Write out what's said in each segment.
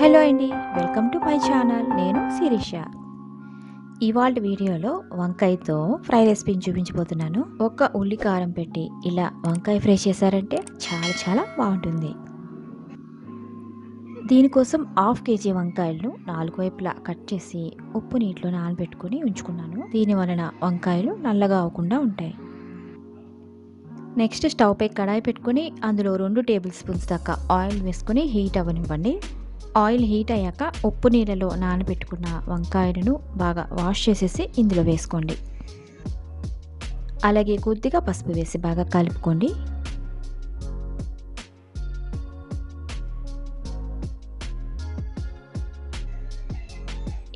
Hello అండి welcome to my channel. నేను శిరీష. ఇవాళ వీడియోలో వంకాయతో ఫ్రై రెసిపీని చూపించబోతున్నాను. ఒక ఉల్లి కారం పెట్టి ఇలా వంకాయ ఫ్రై చేశారంటే చాలా చాలా బాగుంటుంది. దీనికోసం హాఫ్ కేజీ వంకాయలను నాలుగు వైపులా కట్ చేసి ఉప్పు నీటిలో నానబెట్టుకుని ఉంచుకున్నాను. దీని వలన వంకాయలు నల్లగా అవ్వకుండా ఉంటాయి. నెక్స్ట్ స్టవ్ పై కడాయి పెట్టుకుని అందులో రెండు టేబుల్ స్పూన్స్ దాకా ఆయిల్ వేసుకుని హీట్ అవ్వనివ్వండి. ఆయిల్ హీట్ అయ్యాక ఉప్పు నీళ్ళలో నానబెట్టుకున్న వంకాయలను బాగా వాష్ చేసేసి ఇందులో వేసుకోండి. అలాగే కొద్దిగా పసుపు వేసి బాగా కలుపుకోండి.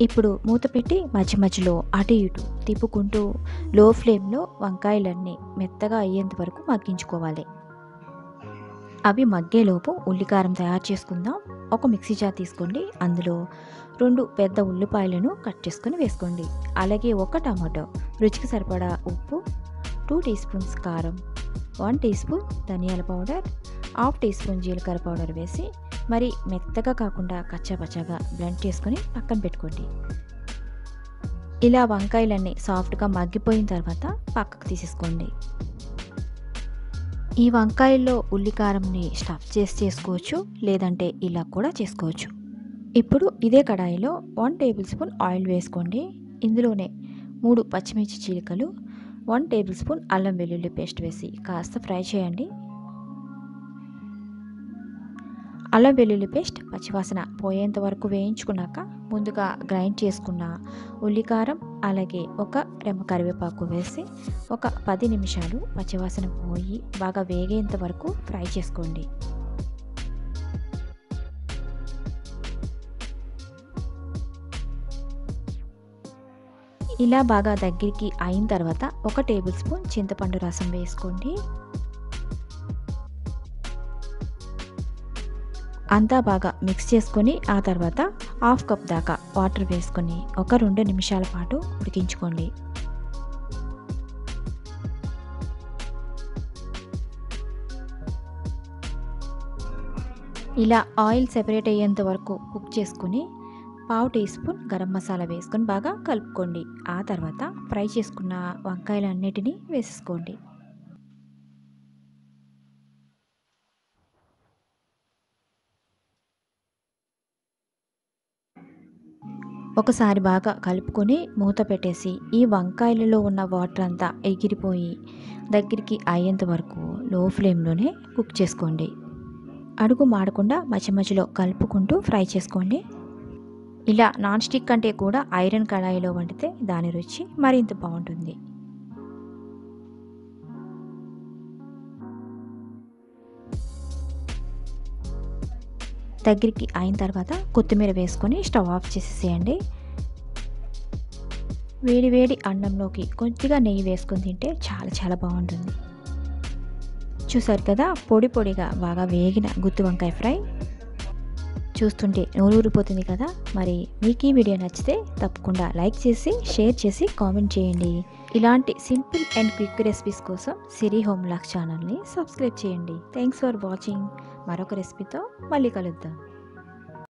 ఇప్పుడు మూత పెట్టి మధ్య మధ్యలో అటు ఇటు తిప్పుకుంటూ లో ఫ్లేమ్లో వంకాయలన్నీ మెత్తగా అయ్యేంత వరకు మగ్గించుకోవాలి. అవి మగ్గేలోపు ఉల్లికారం తయారు చేసుకుందాం. ఒక మిక్సీ జార్ తీసుకోండి. అందులో రెండు పెద్ద ఉల్లిపాయలను కట్ చేసుకొని వేసుకోండి. అలాగే ఒక టమాటో రుచికి సరిపడా ఉప్పు టూ టీ స్పూన్స్ కారం వన్ టీ స్పూన్ ధనియాల పౌడర్ హాఫ్ టీ స్పూన్ జీలకర్ర పౌడర్ వేసి మరి మెత్తగా కాకుండా కచ్చాపచ్చాగా బ్లెండ్ చేసుకొని పక్కన పెట్టుకోండి. ఇలా వంకాయలన్నీ సాఫ్ట్గా మగ్గిపోయిన తర్వాత పక్కకు తీసేసుకోండి. ఈ వంకాయల్లో ఉల్లికారంని స్టఫ్ చేసి చేసుకోవచ్చు లేదంటే ఇలా కూడా చేసుకోవచ్చు. ఇప్పుడు ఇదే కడాయిలో వన్ టేబుల్ స్పూన్ ఆయిల్ వేసుకోండి. ఇందులోనే మూడు పచ్చిమిర్చి చీలికలు వన్ టేబుల్ స్పూన్ అల్లం వెల్లుల్లి పేస్ట్ వేసి కాస్త ఫ్రై చేయండి. అల్లం వెల్లుల్లి పేస్ట్ పచ్చివాసన పోయేంత వరకు వేయించుకున్నాక ముందుగా గ్రైండ్ చేసుకున్న ఉల్లికారం అలాగే ఒక రెమ్మ కరివేపాకు వేసి ఒక పది నిమిషాలు పచ్చివాసన పోయి బాగా వేగేంత వరకు ఫ్రై చేసుకోండి. ఇలా బాగా దగ్గరికి అయిన తర్వాత ఒక టేబుల్ స్పూన్ చింతపండు రసం వేసుకోండి. అంతా బాగా మిక్స్ చేసుకొని ఆ తర్వాత హాఫ్ కప్ దాకా వాటర్ వేసుకొని ఒక రెండు నిమిషాల పాటు ఉడికించుకోండి. ఇలా ఆయిల్ సెపరేట్ అయ్యేంత వరకు కుక్ చేసుకుని పావు టీ స్పూన్ గరం మసాలా వేసుకొని బాగా కలుపుకోండి. ఆ తర్వాత ఫ్రై చేసుకున్న వంకాయలన్నిటినీ వేసేసుకోండి. ఒకసారి బాగా కలుపుకొని మూత పెట్టేసి ఈ వంకాయలలో ఉన్న వాటర్ అంతా ఎగిరిపోయి దగ్గరికి అయ్యేంత వరకు లో ఫ్లేమ్లోనే కుక్ చేసుకోండి. అడుగు మాడకుండా మధ్య మధ్యలో కలుపుకుంటూ ఫ్రై చేసుకోండి. ఇలా నాన్ స్టిక్ కంటే కూడా ఐరన్ కడాయిలో వండితే దాని రుచి మరింత బాగుంటుంది. దగ్గరికి అయిన తర్వాత కొత్తిమీర వేసుకొని స్టవ్ ఆఫ్ చేసేసేయండి. వేడి వేడి అన్నంలోకి కొద్దిగా నెయ్యి వేసుకొని తింటే చాలా చాలా బాగుంటుంది. చూసారు కదా పొడి పొడిగా బాగా వేగిన గుత్తి వంకాయ ఫ్రై. చూస్తుంటే నోరూరిపోతుంది కదా మరి మీకు ఈ వీడియో నచ్చితే తప్పకుండా లైక్ చేసి షేర్ చేసి కామెంట్ చేయండి. ఇలాంటి సింపుల్ అండ్ క్విక్ రెసిపీస్ కోసం సిరి హోమ్ లాక్ ఛానల్ని సబ్స్క్రైబ్ చేయండి. థ్యాంక్స్ ఫర్ వాచింగ్ మరొక రెసిపీతో మళ్ళీ కలుద్దాం.